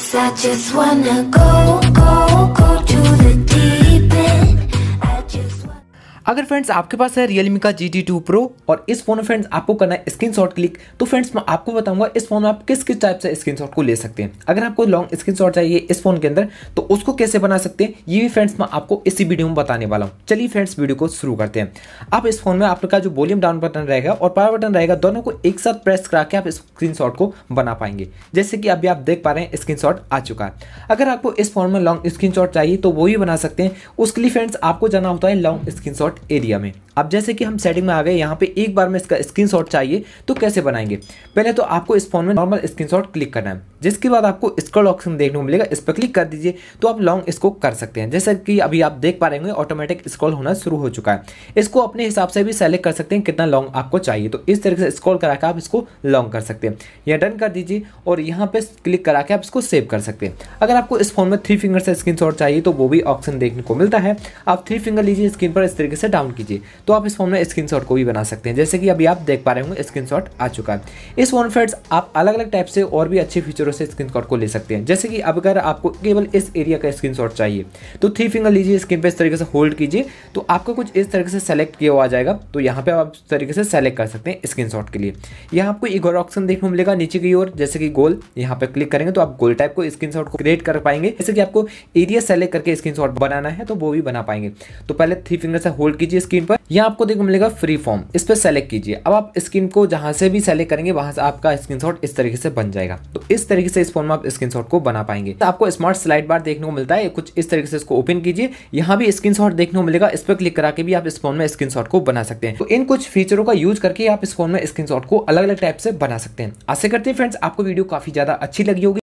I just wanna go, go, go to the अगर friends आपके पास है Realme का GT2 टू प्रो और इस फ़ोन में फ्रेंड्स आपको करना है स्क्रीन शॉट क्लिक तो फ्रेंड्स मैं आपको बताऊँगा इस फ़ोन में आप किस किस टाइप से स्क्रीन शॉट को ले सकते हैं। अगर आपको लॉन्ग स्क्रीन शॉट चाहिए इस फ़ोन के अंदर तो उसको कैसे बना सकते हैं, ये भी फ्रेंड्स मैं आपको इसी वीडियो में बताने वाला हूँ। चलिए फ्रेंड्स वीडियो को शुरू करते हैं। आप इस फ़ोन में आपका जो वॉल्यूम डाउन बटन रहेगा और पावर बटन रहेगा, दोनों को एक साथ प्रेस करा के आप स्क्रीन शॉट को बना पाएँगे। जैसे कि अभी आप देख पा रहे हैं स्क्रीन शॉट आ चुका है। अगर आपको इस फ़ोन में लॉन्ग स्क्रीन शॉट चाहिए तो वो भी बना सकते हैं। उसके लिए फ्रेंड्स आपको जाना होता है लॉन्ग स्क्रीन एरिया में अब जैसे कि हम सेटिंग में आ गए, यहाँ पे एक बार में इसका स्क्रीनशॉट चाहिए तो कैसे बनाएँगे? पहले तो आपको इस फ़ोन में नॉर्मल स्क्रीनशॉट क्लिक करना है। जिसके बाद आपको स्क्रॉल ऑप्शन देखने को मिलेगा, इस पर क्लिक कर दीजिए तो आप लॉन्ग इसको कर सकते हैं। जैसे कि अभी आप देख पा रहे होंगे ऑटोमेटिक स्क्रॉल होना शुरू हो चुका है। इसको अपने हिसाब से भी सेलेक्ट कर सकते हैं, कितना लॉन्ग आपको चाहिए। तो इस तरीके से स्क्रॉल करा के आप इसको लॉन्ग कर सकते हैं। या डन कर दीजिए, और यहाँ पे क्लिक करा के आप इसको सेव कर सकते हैं। अगर आपको इस फ़ोन में थ्री फिंगर से स्क्रीन चाहिए तो वो भी ऑप्शन देखने को मिलता है। आप थ्री फिंगर लीजिए स्क्रीन पर इस तरीके से डाउन कीजिए। तो आप इस फ़ोन में स्क्रीन को भी बना सकते हैं। जैसे कि अभी आप देख पा रहे होंगे स्क्रीन आ चुका है। इस फ़ोन फ्रेंड्स आप अलग अलग टाइप से और भी अच्छे फीचरों से स्क्रीन को ले सकते हैं। जैसे कि अब अगर आपको केवल इस एरिया का स्क्रीन चाहिए तो थ्री फिंगर लीजिए स्क्रीन पर इस तरीके से होल्ड कीजिए तो आपको कुछ इस तरीके से सेलेक्ट किया हुआ जाएगा। तो यहाँ पे आप इस तरीके से सेलेक्ट कर सकते हैं स्क्रीन के लिए। यहाँ आपको एक और ऑप्शन देखने को मिलेगा, नीचे की ओर, जैसे कि गोल यहाँ पे क्लिक करेंगे तो आप गोल टाइप को स्क्रीन को क्रिएट कर पाएँगे। जैसे कि आपको एरिया सेलेक्ट करके स्क्रीन बनाना है तो वो भी बना पाएँगे। तो पहले थ्री फिंगर से होल्ड कीजिए स्क्रीन पर। यहाँ आपको देखने को मिलेगा फ्री फॉर्म इस पर सेलेक्ट कीजिए। अब आप स्क्रीन को जहाँ से भी सेलेक्ट करेंगे, वहाँ से आपका स्क्रीनशॉट इस तरीके से बन जाएगा। तो इस तरीके से इस फ़ोन में आप स्क्रीनशॉट को बना पाएँगे। तो आपको स्मार्ट स्लाइड बार देखने को मिलता है। कुछ इस तरीके से इसको ओपन कीजिए। यहाँ भी स्क्रीनशॉट देखने को मिलेगा। इस पर क्लिक करा के भी आप इस फ़ोन में स्क्रीनशॉट को बना सकते हैं। तो इन कुछ फीचरों का यूज़ करके आप इस फ़ोन में स्क्रीनशॉट को अलग अलग टाइप से बना सकते हैं। आशा करते हैं फ्रेंड्स आपको वीडियो काफ़ी ज़्यादा अच्छी लगी होगी।